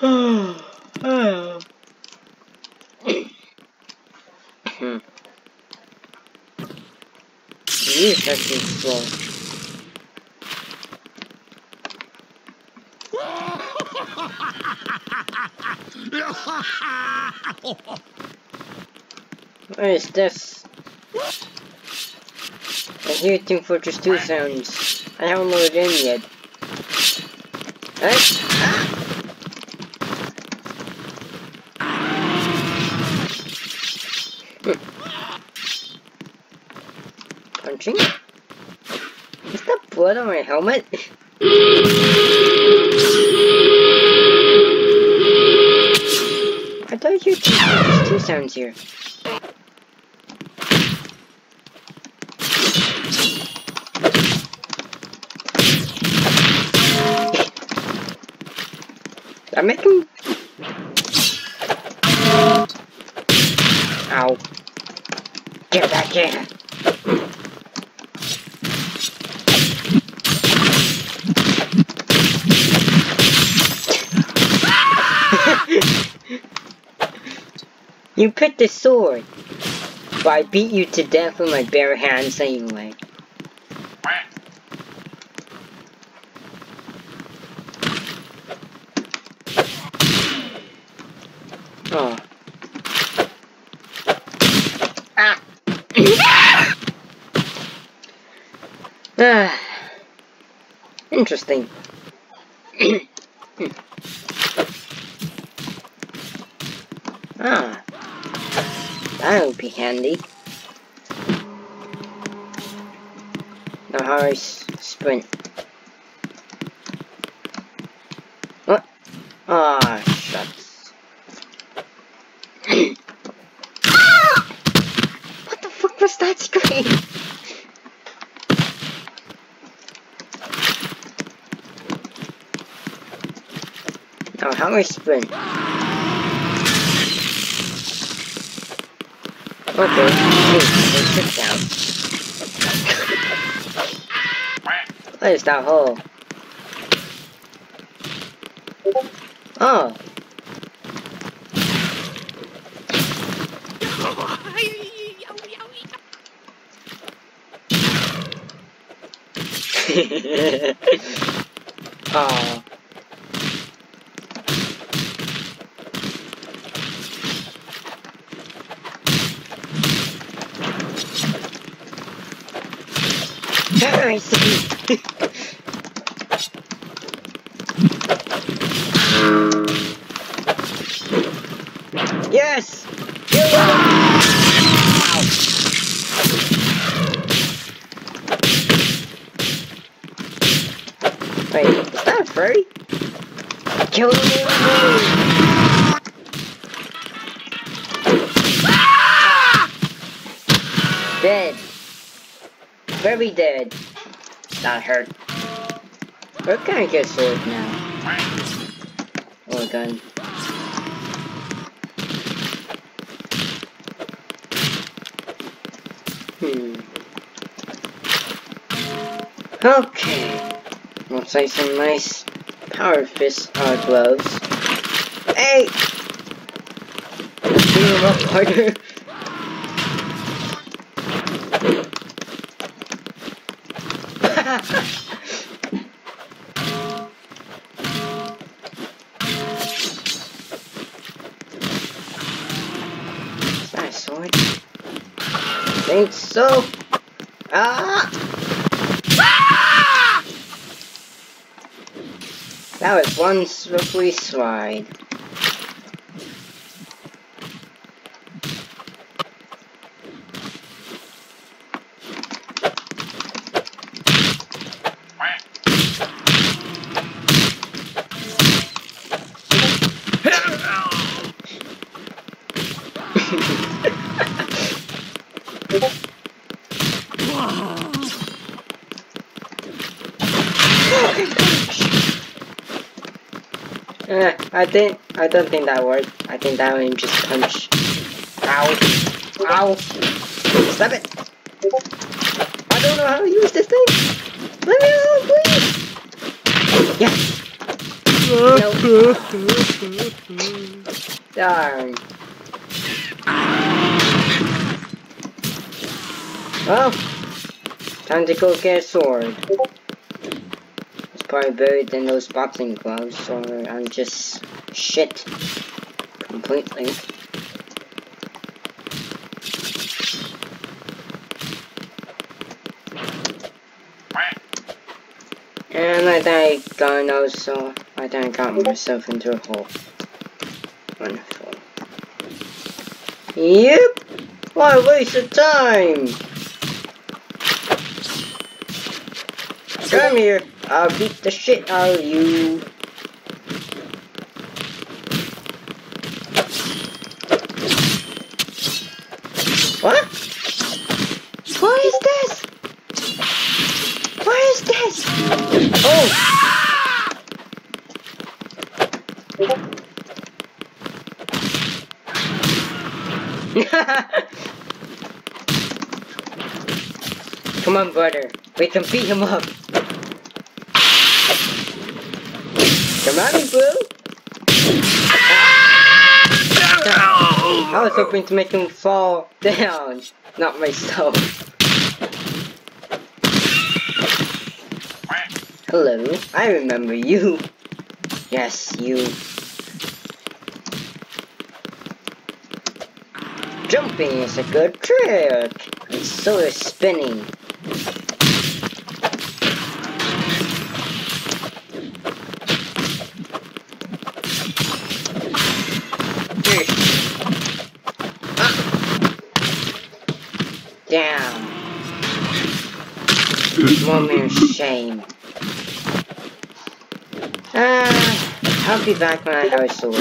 oh. You fucking slow. What is this? I hear Team Fortress 2 sounds. I haven't loaded in yet. Hey! Is that blood on my helmet? I thought you two, two sounds here. I'm making. Ow. Get back here. You picked a sword. But I beat you to death with my bare hands anyway. Oh. Ah. ah. Interesting. ah. That would be handy. Now s sprint. What? Ah, shucks. what the fuck was that scream? Now I sprint. Okay, hey, sit down. what is that hole? Oh. oh. I see. Very dead. That hurt. Can I get sword now? A gun. Hmm. Okay. Looks like some nice power fist uh, gloves. Hey! Him up harder. A sword? Think so. Ah! That was one slippery slide. Eh, I think I don't think that worked. I think that one just punch. Ow. Ow. Stop it. I don't know how to use this thing. Let me alone, please. Yes. No. Darn. Well, time to go get a sword. Probably buried in those boxing gloves, or I'm just shit completely. And I think I got also, I think I got myself into a hole. Wonderful. Yep! What a waste of time! Come here, I'll beat the shit out of you. What? What is this? What is this? Oh! Come on, brother. We can beat him up. Hoping to make him fall down, not myself. Hello, I remember you. Yes, you. Jumping is a good trick, and so is spinning. Down. Of shame. Ah, I'll be back when I have a sword.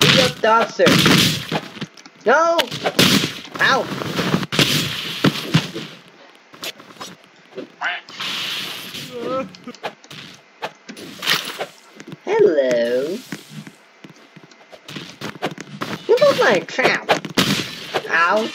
Beat up the officer. No! Ow! Hello. You look like a trap. Ow.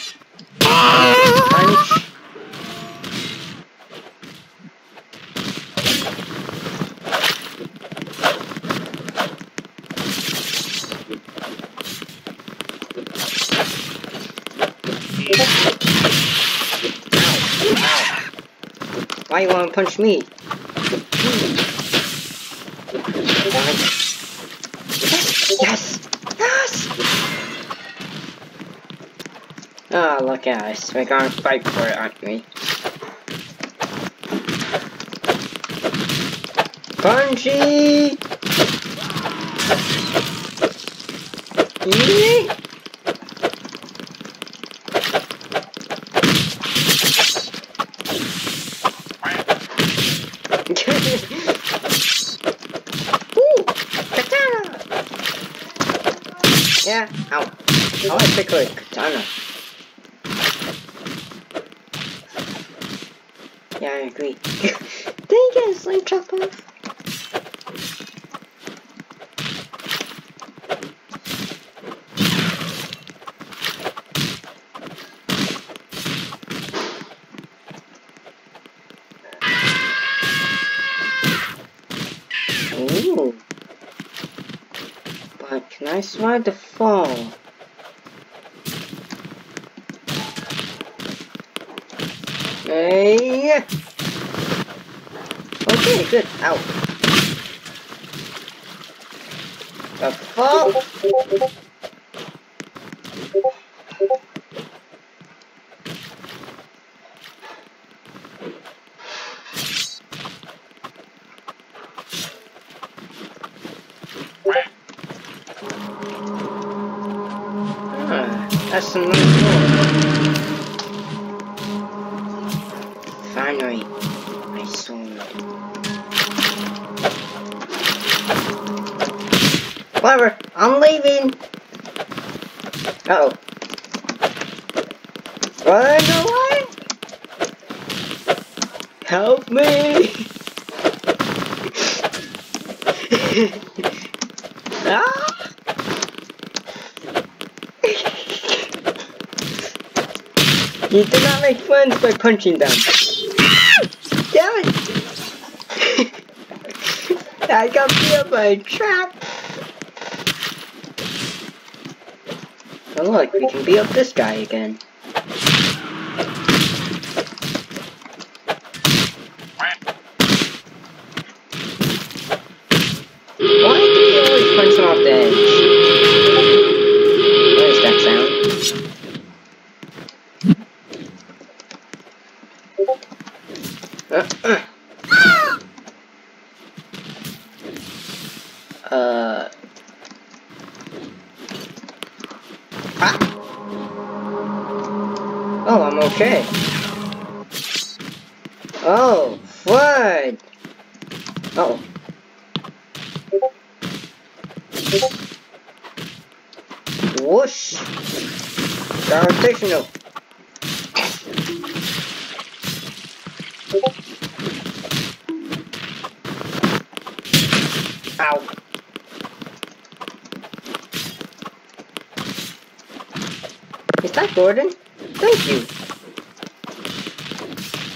Why you wanna punch me? Yes! Yes! Yes! Oh, look at us. We're gonna fight for it, aren't we? Ooh! Katana! Yeah, ow. I to pick a katana. Yeah, I agree. Did you get a sling chop off? Ooh. But can I survive the fall? Hey! Okay, good. Ow. The? Ah, that's some nice I'm leaving. Uh oh. Run away! Help me! ah! you did not make friends by punching them. Damn it! I got killed by a trap! Look, we can beat up this guy again.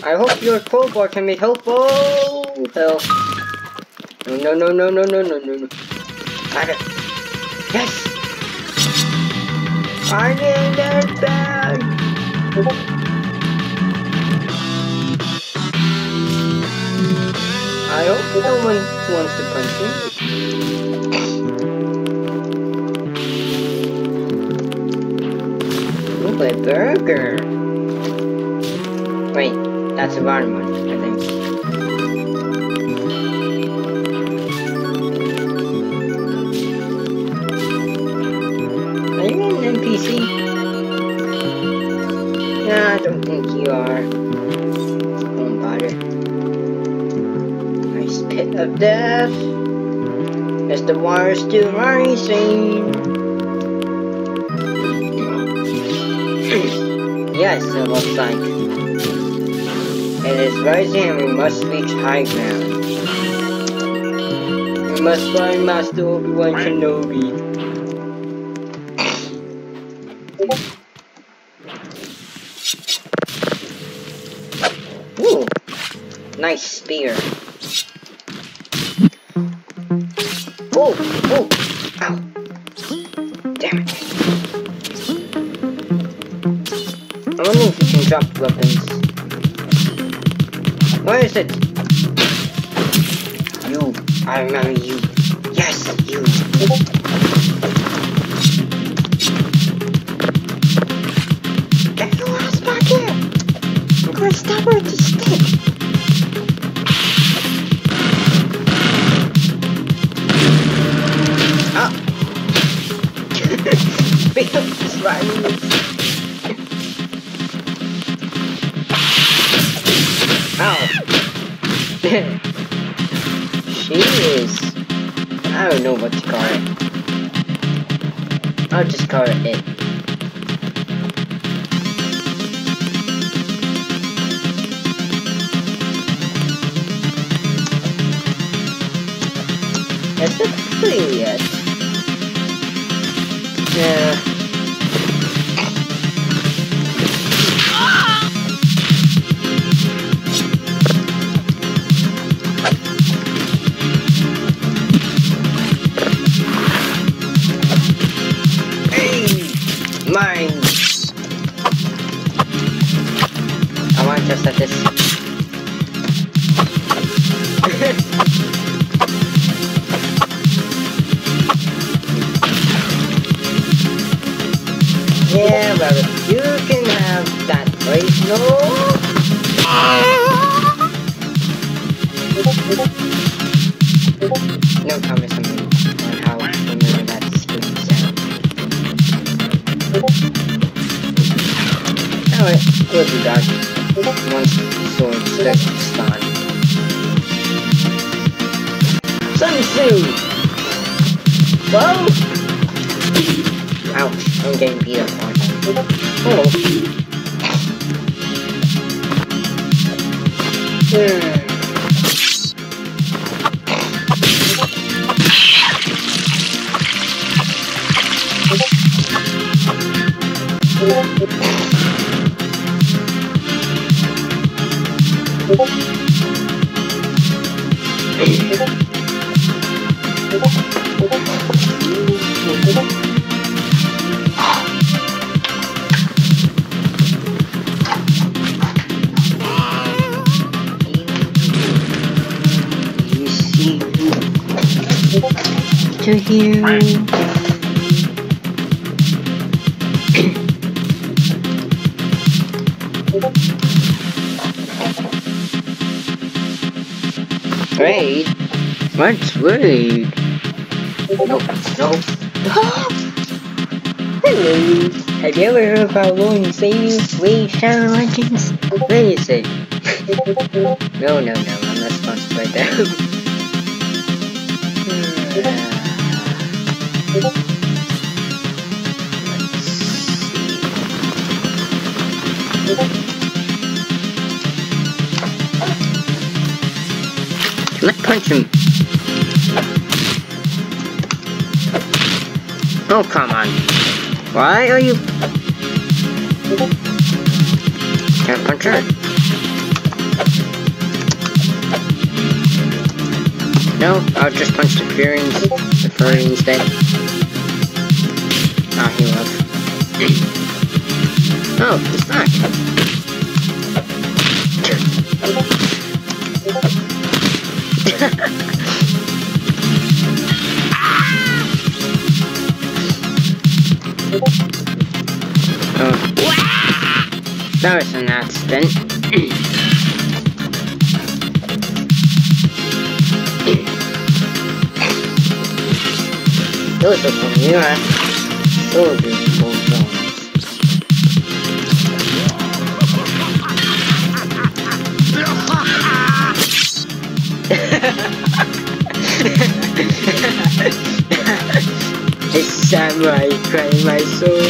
I hope your crowbar can be helpful. Hell. No, no, no, no, no, no, no, no. Got it. Yes! I need that bag! I hope no one wants to punch me. Ooh, a burger. Wait, that's one, I think. Are you an NPC? Nah, I don't think you are. Don't bother. Nice pit of death. Is the water still rising? yes, it looks like. It is rising and we must reach high ground. We must find Master Obi-Wan Kenobi. Ooh, nice spear. It? You. I remember you. Yes, you. Get your ass back here! I'm gonna stab her with the stick. Ah! Ow! She is. I don't know what to call it. I'll just call it it. Is it free yet? Yeah. Yeah, well, you can have that place, no? No comments on me on how familiar that scream sound. Alright, we'll do that once sword starts to spawn. Sun Tzu! Whoa! I'm getting beat up on. Oh. Hmm. Thank you. To hear. Raid? What's raid? No, no. Hello. Have you ever heard about Lone Saviors, Raid Shadow Legends? Wait a sec. no, no, no, I'm not sponsored by them. Can hmm. I punch him? Oh, come on. Why are you... Can't punch her. No, I'll just punch the Furians, the furry instead. Ah, he left. oh, he's back. Oh. That was an accident. Those are from you, huh? Crying my soul.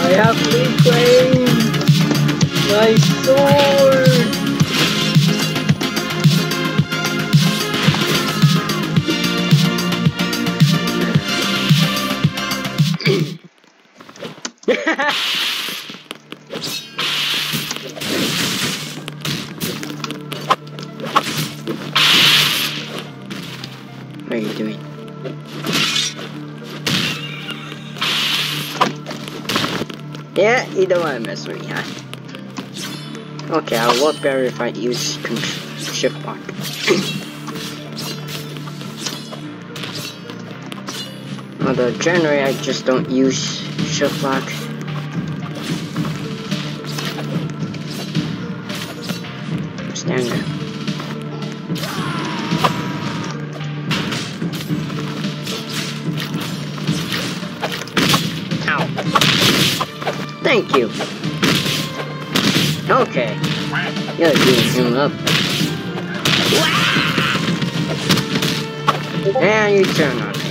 I have reclaimed my sword. Huh? Okay, I will work better if I use shift lock. Although generally I just don't use shift lock. Stand Thank you. Okay. You're beating him up. And you turn on me.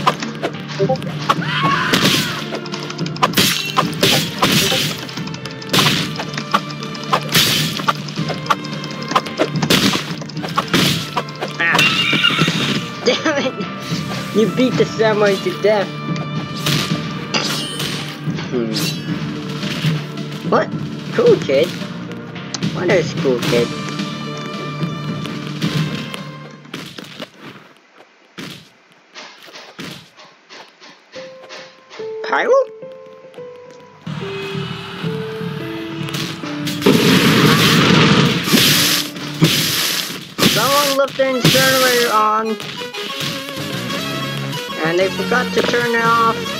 Ah. Damn it! You beat the samurai to death. What? Cool kid? What a cool kid? Pyro? Someone left the incinerator on. And they forgot to turn it off.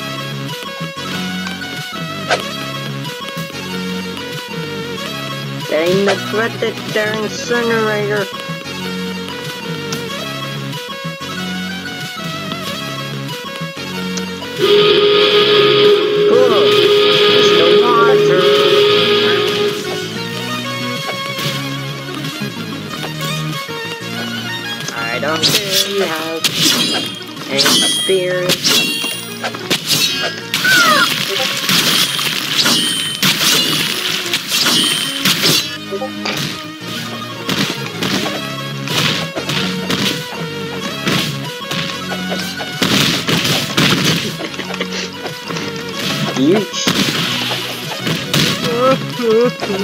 They neglected their incinerator. The. I don't you have experience. Let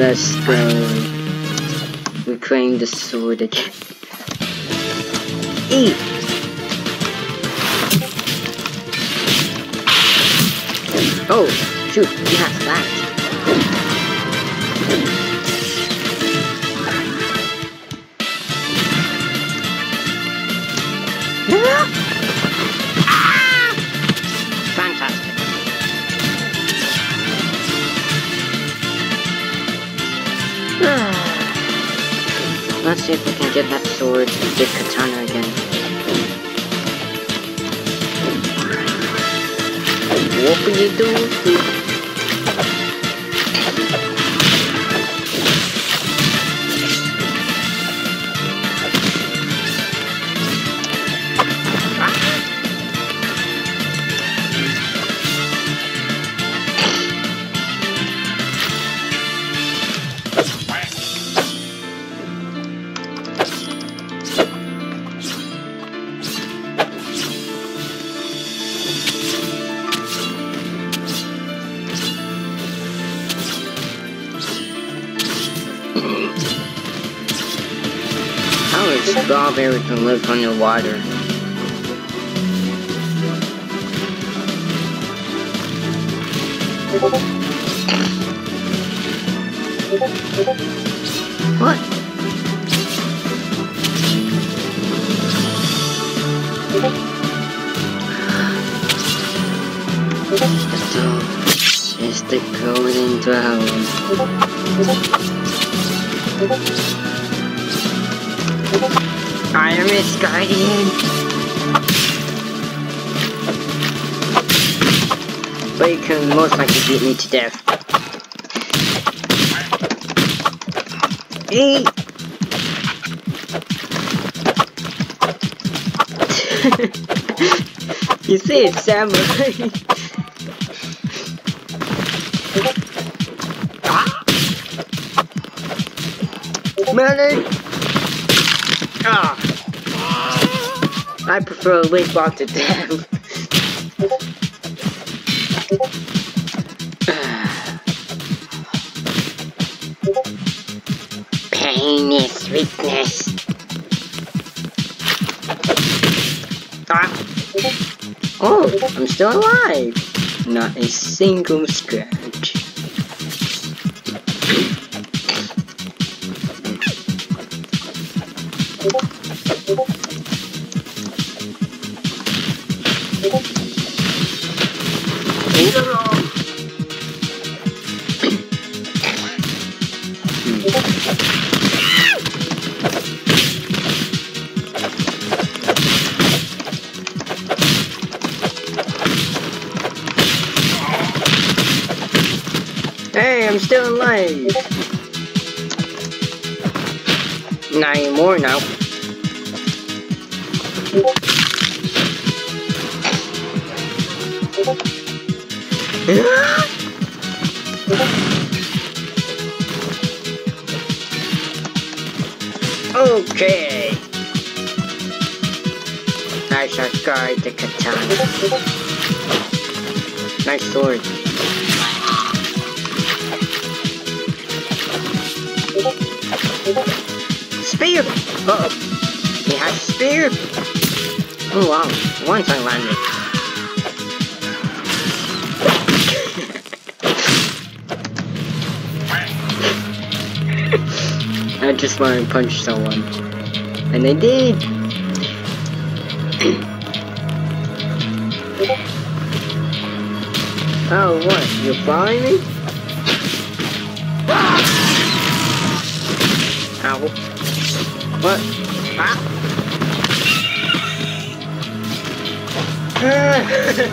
us go. Reclaim the sword again. Eat! Oh, shoot, he has that. Let's see if we can get that sword, the katana again. What you can live underwater? What? So, is the golden dwelling. Iris Guardian. But you can most likely beat me to death. Eat! you see it's samurai. Melon! Ah! I prefer Link Block to death. Pain is weakness. Ah! Oh, I'm still alive. Not a single scratch. Not anymore now. okay. I shall guard the katana. Nice sword. Spear! Uh oh. He has a spear! Oh wow, once I landed. I just want to punch someone. And I did! oh, what? You're following me? Alright,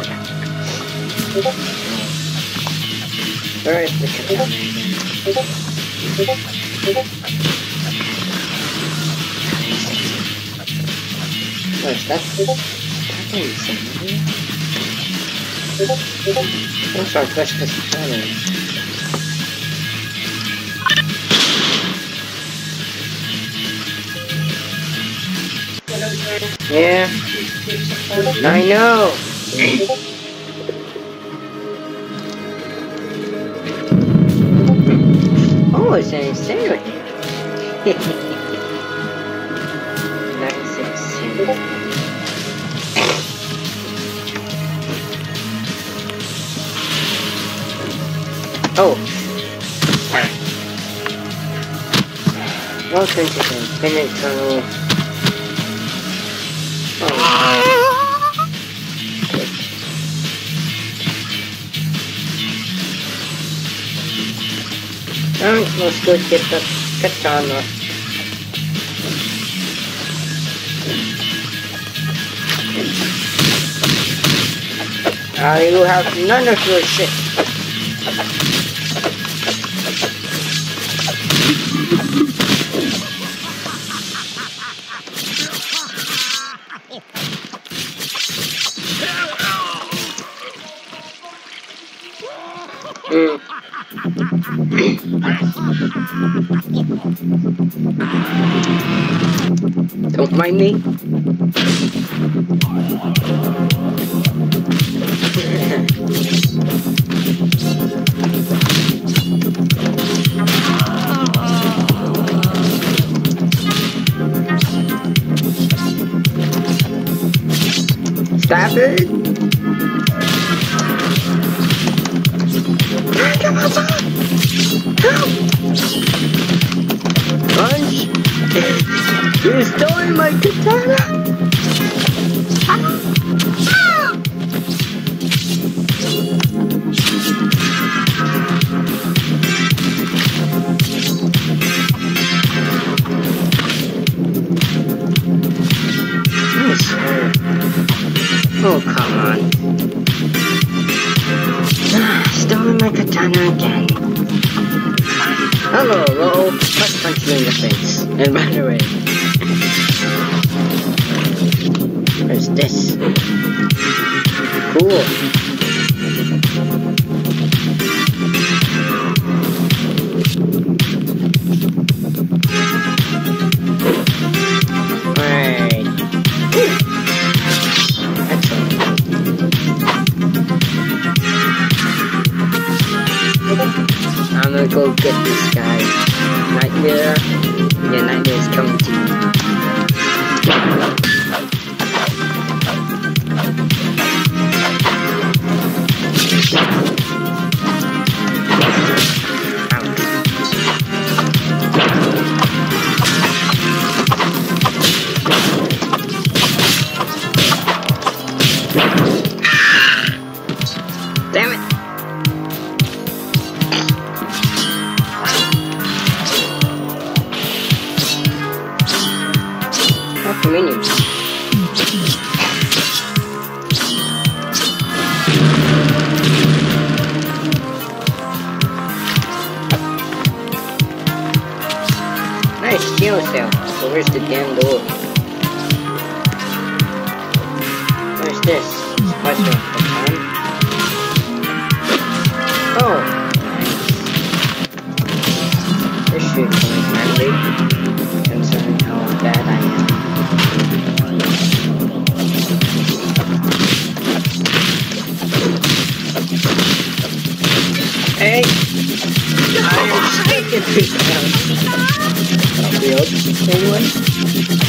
Nice, that's... That's insane. That's our precious planet. Yeah. I know oh, it's sandwich. Nine six. Oh. Welcome to the Infinite Tunnel. Oh. Alright, let's go get the katana. I will have none of your shit. Me. Stop it! My katana! Where's this? Cool. Alright. Excellent. I'm gonna go get this guy. Nightmare. Yeah, Nightmare's coming Minions. Nice shield cell. So where's the damn door? Where's this? Special am shaking this house.